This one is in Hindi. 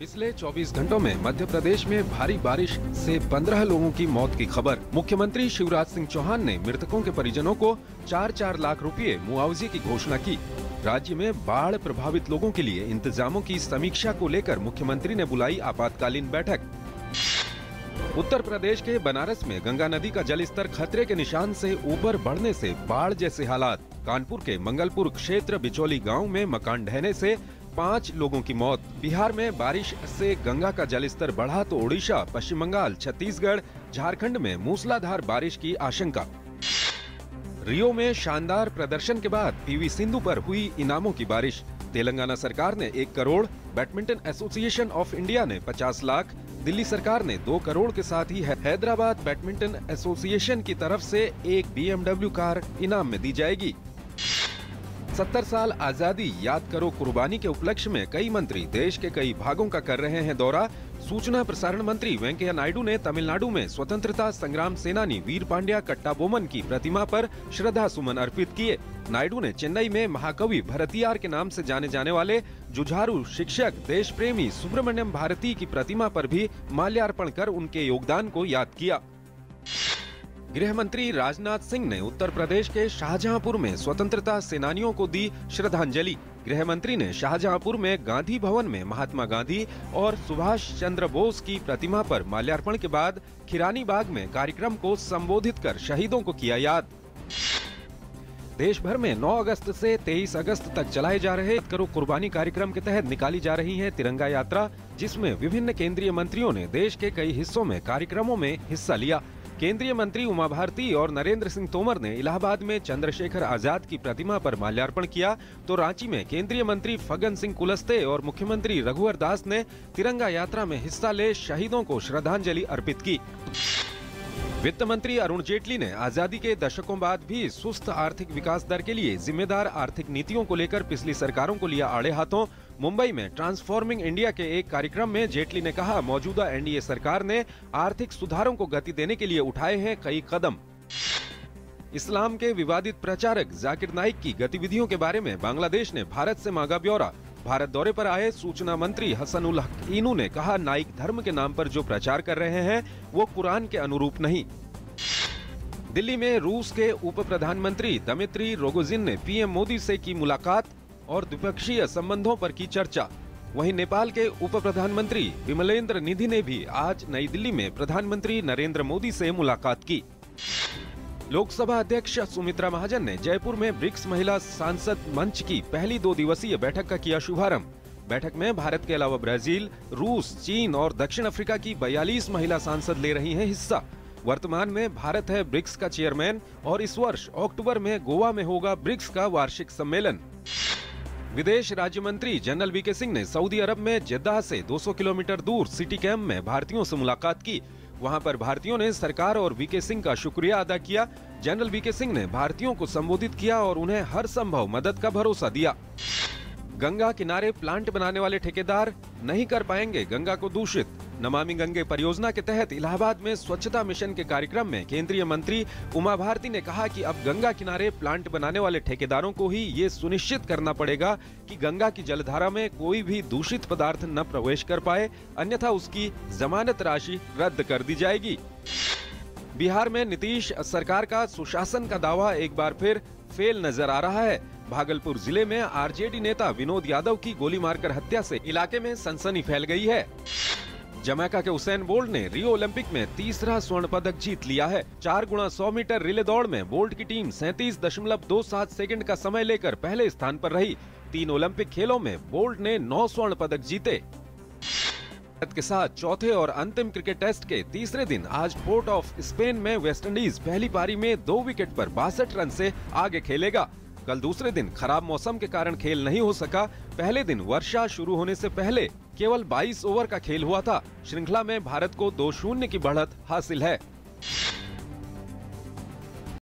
पिछले 24 घंटों में मध्य प्रदेश में भारी बारिश से 15 लोगों की मौत की खबर। मुख्यमंत्री शिवराज सिंह चौहान ने मृतकों के परिजनों को चार चार लाख रुपए मुआवजे की घोषणा की। राज्य में बाढ़ प्रभावित लोगों के लिए इंतजामों की समीक्षा को लेकर मुख्यमंत्री ने बुलाई आपातकालीन बैठक। उत्तर प्रदेश के बनारस में गंगा नदी का जलस्तर खतरे के निशान से ऊपर बढ़ने से बाढ़ जैसे हालात। कानपुर के मंगलपुर क्षेत्र बिचौली गाँव में मकान ढहने से पाँच लोगों की मौत। बिहार में बारिश से गंगा का जलस्तर बढ़ा तो ओडिशा, पश्चिम बंगाल, छत्तीसगढ़, झारखंड में मूसलाधार बारिश की आशंका। रियो में शानदार प्रदर्शन के बाद पीवी सिंधु पर हुई इनामों की बारिश। तेलंगाना सरकार ने एक crore, badminton association of India ने 50 लाख, दिल्ली सरकार ने दो करोड़ के साथ ही हैदराबाद बैडमिंटन एसोसिएशन की तरफ़ से एक बीएमडब्ल्यू कार इनाम में दी जाएगी। सत्तर साल आज़ादी याद करो, कुर्बानी के उपलक्ष्य में कई मंत्री देश के कई भागों का कर रहे हैं दौरा। सूचना प्रसारण मंत्री वेंकैया नायडू ने तमिलनाडु में स्वतंत्रता संग्राम सेनानी वीर पांड्या कट्टाबोमन की प्रतिमा पर श्रद्धा सुमन अर्पित किए। नायडू ने चेन्नई में महाकवि भरतियार के नाम से जाने जाने वाले जुझारू शिक्षक देश प्रेमी सुब्रमण्यम भारती की प्रतिमा पर भी माल्यार्पण कर उनके योगदान को याद किया। गृह मंत्री राजनाथ सिंह ने उत्तर प्रदेश के शाहजहांपुर में स्वतंत्रता सेनानियों को दी श्रद्धांजलि। गृह मंत्री ने शाहजहांपुर में गांधी भवन में महात्मा गांधी और सुभाष चंद्र बोस की प्रतिमा पर माल्यार्पण के बाद खिरानी बाग में कार्यक्रम को संबोधित कर शहीदों को किया याद। देश भर में 9 अगस्त से 23 अगस्त तक चलाए जा रहे करो कुर्बानी कार्यक्रम के तहत निकाली जा रही है तिरंगा यात्रा, जिसमें विभिन्न केंद्रीय मंत्रियों ने देश के कई हिस्सों में कार्यक्रमों में हिस्सा लिया। केंद्रीय मंत्री उमा भारती और नरेंद्र सिंह तोमर ने इलाहाबाद में चंद्रशेखर आज़ाद की प्रतिमा पर माल्यार्पण किया। तो रांची में केंद्रीय मंत्री फगन सिंह कुलस्ते और मुख्यमंत्री रघुवर दास ने तिरंगा यात्रा में हिस्सा ले शहीदों को श्रद्धांजलि अर्पित की। वित्त मंत्री अरुण जेटली ने आज़ादी के दशकों बाद भी सुस्त आर्थिक विकास दर के लिए जिम्मेदार आर्थिक नीतियों को लेकर पिछली सरकारों को लिया आड़े हाथों। मुंबई में ट्रांसफॉर्मिंग इंडिया के एक कार्यक्रम में जेटली ने कहा, मौजूदा एनडीए सरकार ने आर्थिक सुधारों को गति देने के लिए उठाए हैं कई कदम। इस्लाम के विवादित प्रचारक जाकिर नाइक की गतिविधियों के बारे में बांग्लादेश ने भारत से मांगा ब्यौरा। भारत दौरे पर आए सूचना मंत्री हसन उल हक इनू ने कहा, नाइक धर्म के नाम पर जो प्रचार कर रहे हैं, वो कुरान के अनुरूप नहीं। दिल्ली में रूस के उप प्रधानमंत्री दमित्री रोगोजिन ने पीएम मोदी से की मुलाकात और द्विपक्षीय संबंधों पर की चर्चा। वहीं नेपाल के उप प्रधानमंत्री विमलेंद्र निधि ने भी आज नई दिल्ली में प्रधानमंत्री नरेंद्र मोदी से मुलाकात की। लोकसभा अध्यक्ष सुमित्रा महाजन ने जयपुर में ब्रिक्स महिला सांसद मंच की पहली दो दिवसीय बैठक का किया शुभारंभ। बैठक में भारत के अलावा ब्राज़ील, रूस, चीन और दक्षिण अफ्रीका की 42 महिला सांसद ले रही हैं हिस्सा। वर्तमान में भारत है ब्रिक्स का चेयरमैन और इस वर्ष अक्टूबर में गोवा में होगा ब्रिक्स का वार्षिक सम्मेलन। विदेश राज्य मंत्री जनरल वीके सिंह ने सऊदी अरब में जद्दाह से 200 किलोमीटर दूर सिटी कैंप में भारतीयों से मुलाकात की। वहाँ पर भारतीयों ने सरकार और वीके सिंह का शुक्रिया अदा किया। जनरल वीके सिंह ने भारतीयों को संबोधित किया और उन्हें हर संभव मदद का भरोसा दिया। गंगा किनारे प्लांट बनाने वाले ठेकेदार नहीं कर पाएँगे गंगा को दूषित। नमामि गंगे परियोजना के तहत इलाहाबाद में स्वच्छता मिशन के कार्यक्रम में केंद्रीय मंत्री उमा भारती ने कहा कि अब गंगा किनारे प्लांट बनाने वाले ठेकेदारों को ही ये सुनिश्चित करना पड़ेगा कि गंगा की जलधारा में कोई भी दूषित पदार्थ न प्रवेश कर पाए, अन्यथा उसकी जमानत राशि रद्द कर दी जाएगी। बिहार में नीतीश सरकार का सुशासन का दावा एक बार फिर फेल नज़र आ रहा है। भागलपुर ज़िले में आरजेडी नेता विनोद यादव की गोली मारकर हत्या से इलाके में सनसनी फैल गई है। जमैका के उसेन बोल्ट ने रियो ओलंपिक में तीसरा स्वर्ण पदक जीत लिया है। चार गुणा सौ मीटर रिले दौड़ में बोल्ट की टीम सैतीस दशमलव दो सात सेकेंड का समय लेकर पहले स्थान पर रही। तीन ओलंपिक खेलों में बोल्ट ने नौ स्वर्ण पदक जीते। भारत के साथ चौथे और अंतिम क्रिकेट टेस्ट के तीसरे दिन आज पोर्ट ऑफ़ स्पेन में वेस्टइंडीज पहली पारी में दो विकेट पर बासठ रन से आगे खेलेगा। कल दूसरे दिन खराब मौसम के कारण खेल नहीं हो सका। पहले दिन वर्षा शुरू होने से पहले केवल 22 ओवर का खेल हुआ था। श्रृंखला में भारत को दो शून्य की बढ़त हासिल है।